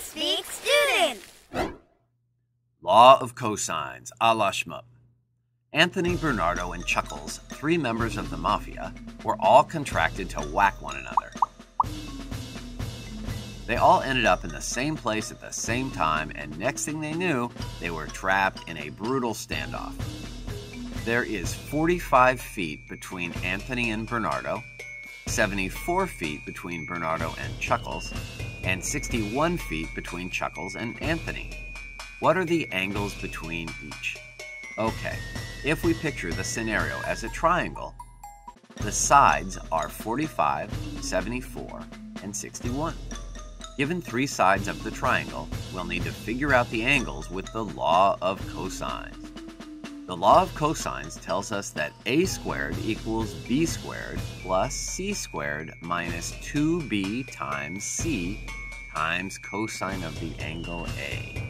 Speak student. Law of cosines, a la Shmoop. Anthony, Bernardo, and Chuckles, three members of the mafia, were all contracted to whack one another. They all ended up in the same place at the same time, and next thing they knew, they were trapped in a brutal standoff. There is 45 feet between Anthony and Bernardo, 74 feet between Bernardo and Chuckles, and 61 feet between Chuckles and Anthony. What are the angles between each? Okay, if we picture the scenario as a triangle, the sides are 45, 74, and 61. Given three sides of the triangle, we'll need to figure out the angles with the law of cosines. The law of cosines tells us that a squared equals b squared plus c squared minus 2b times c times cosine of the angle A.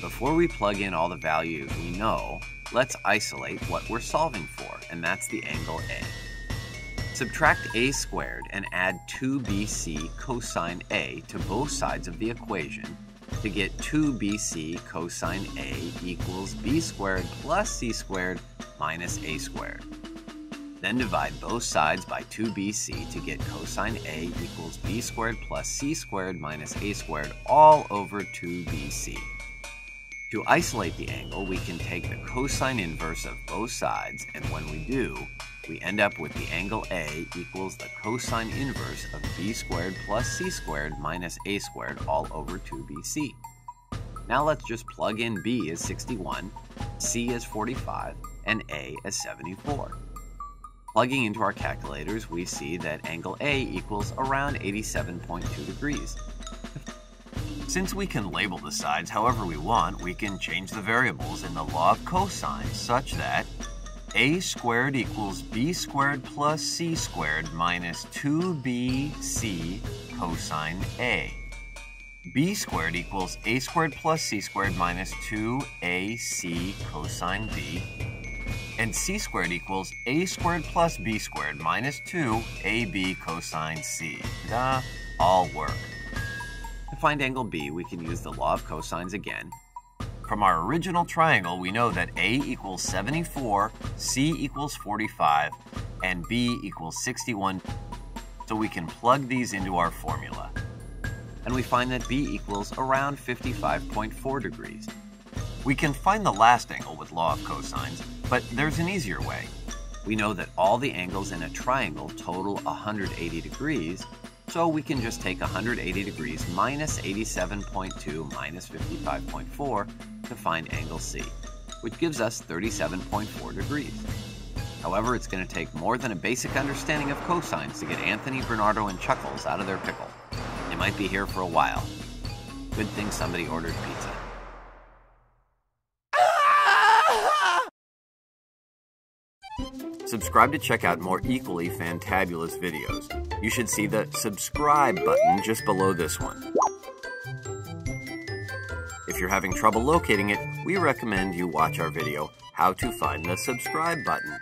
Before we plug in all the values we know, let's isolate what we're solving for, and that's the angle A. Subtract a squared and add 2bc cosine a to both sides of the equation to get 2bc cosine a equals b squared plus c squared minus a squared. Then divide both sides by 2bc to get cosine a equals b squared plus c squared minus a squared all over 2bc. To isolate the angle, we can take the cosine inverse of both sides, and when we do, we end up with the angle A equals the cosine inverse of b squared plus c squared minus a squared all over 2bc. Now let's just plug in b as 61, c as 45, and a as 74. Plugging into our calculators, we see that angle A equals around 87.2 degrees. Since we can label the sides however we want, we can change the variables in the law of cosines such that a squared equals b squared plus c squared minus 2bc cosine a. b squared equals a squared plus c squared minus 2ac cosine b. And c squared equals a squared plus b squared minus 2ab cosine c. Da, all work. To find angle b, we can use the law of cosines again, from our original triangle, we know that A equals 74, C equals 45, and B equals 61. So we can plug these into our formula. And we find that B equals around 55.4 degrees. We can find the last angle with law of cosines, but there's an easier way. We know that all the angles in a triangle total 180 degrees, so we can just take 180 degrees minus 87.2 minus 55.4 to find angle C, which gives us 37.4 degrees. However, it's going to take more than a basic understanding of cosines to get Anthony, Bernardo, and Chuckles out of their pickle. They might be here for a while. Good thing somebody ordered pizza. Subscribe to check out more equally fantabulous videos. You should see the subscribe button just below this one. If you're having trouble locating it, we recommend you watch our video, How to Find the Subscribe Button.